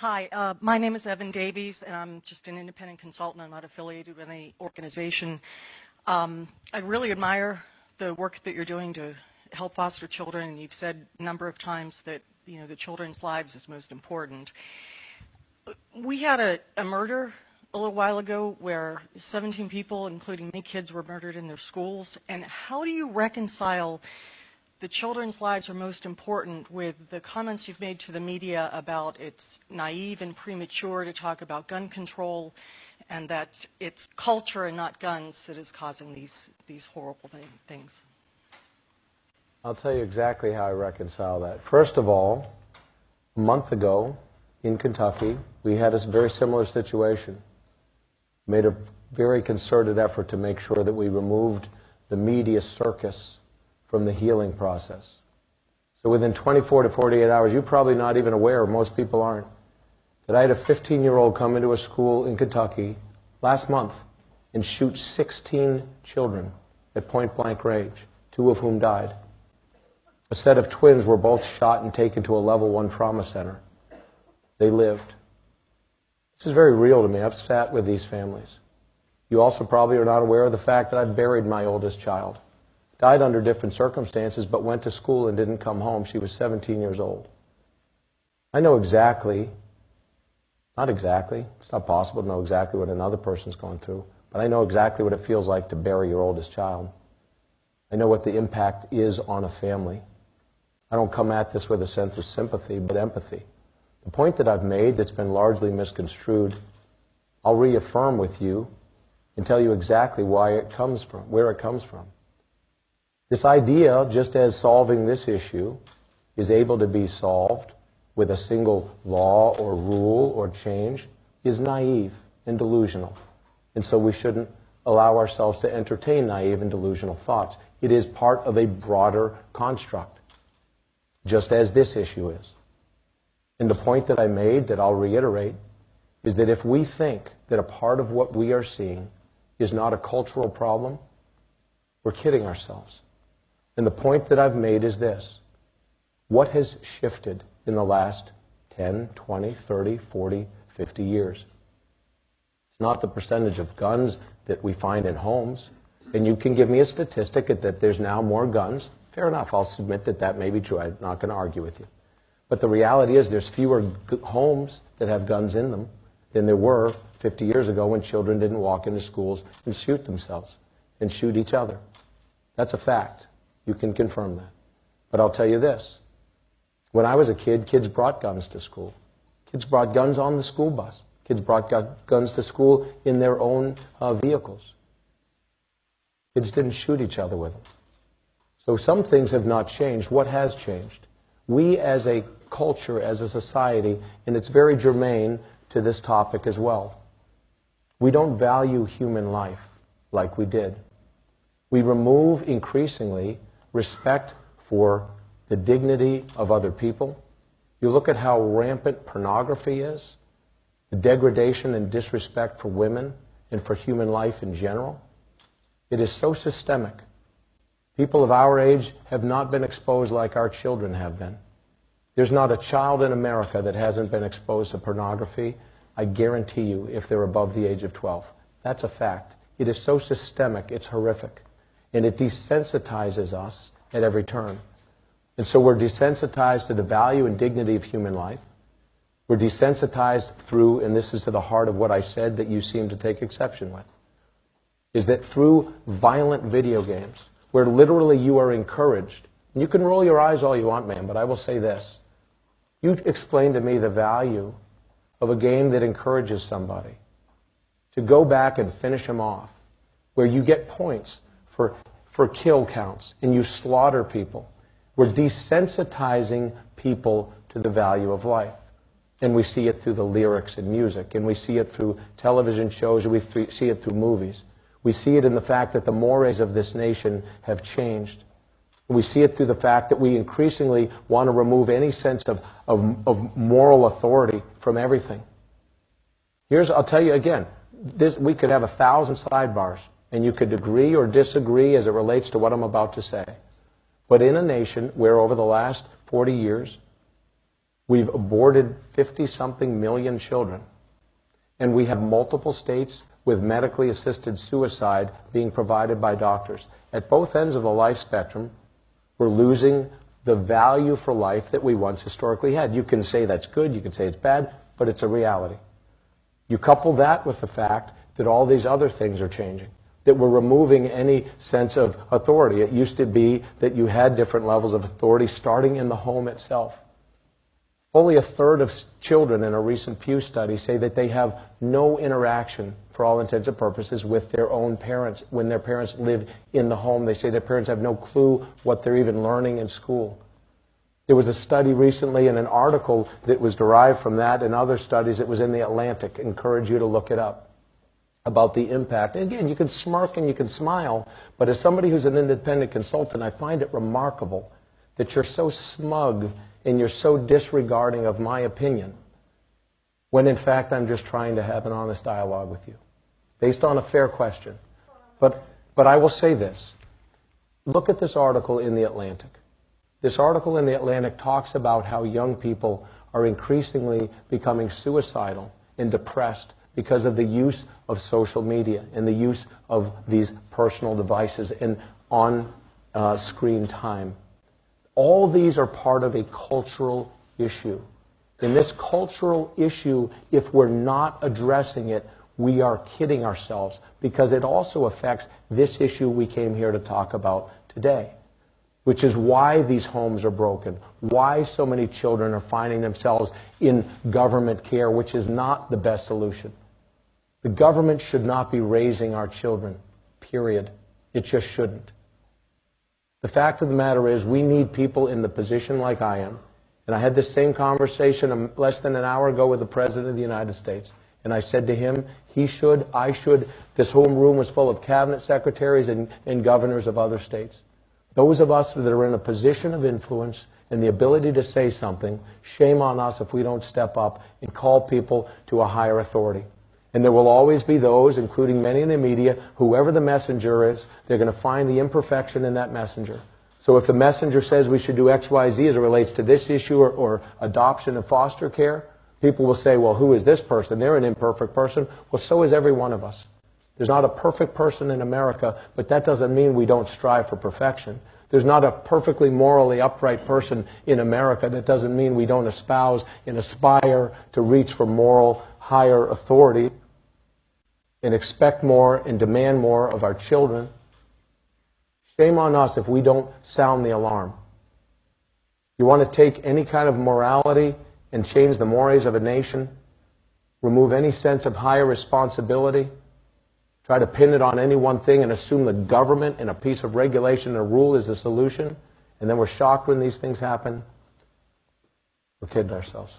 Hi, uh, my name is Evan Davies, and I'm just an independent consultant. I'm not affiliated with any organization. Um, I really admire the work that you're doing to help foster children, and you've said a number of times that you know the children's lives is most important. We had a, a murder a little while ago where 17 people, including many kids, were murdered in their schools. And how do you reconcile the children's lives are most important with the comments you've made to the media about it's naive and premature to talk about gun control and that it's culture and not guns that is causing these, these horrible thing, things? I'll tell you exactly how I reconcile that. First of all, a month ago in Kentucky, we had a very similar situation. Made a very concerted effort to make sure that we removed the media circus from the healing process. So within 24 to 48 hours, you're probably not even aware, most people aren't, that I had a 15 year old come into a school in Kentucky last month and shoot 16 children at point blank range, two of whom died. A set of twins were both shot and taken to a level one trauma center. They lived. This is very real to me. I've sat with these families. You also probably are not aware of the fact that I've buried my oldest child died under different circumstances, but went to school and didn't come home. She was 17 years old. I know exactly, not exactly, it's not possible to know exactly what another person's going through, but I know exactly what it feels like to bury your oldest child. I know what the impact is on a family. I don't come at this with a sense of sympathy, but empathy. The point that I've made that's been largely misconstrued, I'll reaffirm with you and tell you exactly why it comes from, where it comes from. This idea, just as solving this issue is able to be solved with a single law or rule or change, is naive and delusional. And so we shouldn't allow ourselves to entertain naive and delusional thoughts. It is part of a broader construct, just as this issue is. And the point that I made, that I'll reiterate, is that if we think that a part of what we are seeing is not a cultural problem, we're kidding ourselves. And the point that I've made is this. What has shifted in the last 10, 20, 30, 40, 50 years? It's not the percentage of guns that we find in homes. And you can give me a statistic that there's now more guns. Fair enough. I'll submit that that may be true. I'm not going to argue with you. But the reality is there's fewer homes that have guns in them than there were 50 years ago when children didn't walk into schools and shoot themselves and shoot each other. That's a fact. You can confirm that. But I'll tell you this. When I was a kid, kids brought guns to school. Kids brought guns on the school bus. Kids brought guns to school in their own uh, vehicles. Kids didn't shoot each other with them. So some things have not changed. What has changed? We as a culture, as a society, and it's very germane to this topic as well, we don't value human life like we did. We remove increasingly respect for the dignity of other people. You look at how rampant pornography is, the degradation and disrespect for women and for human life in general. It is so systemic. People of our age have not been exposed like our children have been. There's not a child in America that hasn't been exposed to pornography, I guarantee you, if they're above the age of 12. That's a fact. It is so systemic, it's horrific and it desensitizes us at every turn. And so we're desensitized to the value and dignity of human life. We're desensitized through, and this is to the heart of what I said that you seem to take exception with, is that through violent video games, where literally you are encouraged, and you can roll your eyes all you want, man, but I will say this. You explain to me the value of a game that encourages somebody to go back and finish him off, where you get points for, for kill counts and you slaughter people. We're desensitizing people to the value of life. And we see it through the lyrics and music, and we see it through television shows, and we see it through movies. We see it in the fact that the mores of this nation have changed. We see it through the fact that we increasingly want to remove any sense of, of, of moral authority from everything. Here's, I'll tell you again, this, we could have a thousand sidebars and you could agree or disagree as it relates to what I'm about to say. But in a nation where over the last 40 years, We've aborted 50 something million children. And we have multiple states with medically assisted suicide being provided by doctors. At both ends of the life spectrum, we're losing the value for life that we once historically had. You can say that's good, you can say it's bad, but it's a reality. You couple that with the fact that all these other things are changing, that we're removing any sense of authority. It used to be that you had different levels of authority starting in the home itself. Only a third of children in a recent Pew study say that they have no interaction, for all intents and purposes, with their own parents. When their parents live in the home, they say their parents have no clue what they're even learning in school. There was a study recently and an article that was derived from that and other studies that was in the Atlantic. I encourage you to look it up about the impact. And again, you can smirk and you can smile, but as somebody who's an independent consultant, I find it remarkable that you're so smug and you're so disregarding of my opinion when in fact I'm just trying to have an honest dialogue with you based on a fair question. But, but I will say this. Look at this article in The Atlantic. This article in The Atlantic talks about how young people are increasingly becoming suicidal and depressed because of the use of social media and the use of these personal devices and on uh, screen time. All these are part of a cultural issue. In this cultural issue, if we're not addressing it, we are kidding ourselves because it also affects this issue we came here to talk about today, which is why these homes are broken, why so many children are finding themselves in government care, which is not the best solution. The government should not be raising our children, period. It just shouldn't. The fact of the matter is, we need people in the position like I am. And I had this same conversation um, less than an hour ago with the President of the United States. And I said to him, he should, I should. This whole room was full of cabinet secretaries and, and governors of other states. Those of us that are in a position of influence and the ability to say something, shame on us if we don't step up and call people to a higher authority. And there will always be those, including many in the media, whoever the messenger is, they're going to find the imperfection in that messenger. So if the messenger says we should do X, Y, Z as it relates to this issue or, or adoption and foster care, people will say, well, who is this person? They're an imperfect person. Well, so is every one of us. There's not a perfect person in America, but that doesn't mean we don't strive for perfection. There's not a perfectly morally upright person in America. That doesn't mean we don't espouse and aspire to reach for moral higher authority and expect more and demand more of our children. Shame on us if we don't sound the alarm. You want to take any kind of morality and change the mores of a nation, remove any sense of higher responsibility, try to pin it on any one thing and assume the government and a piece of regulation and a rule is the solution, and then we're shocked when these things happen. We're kidding ourselves.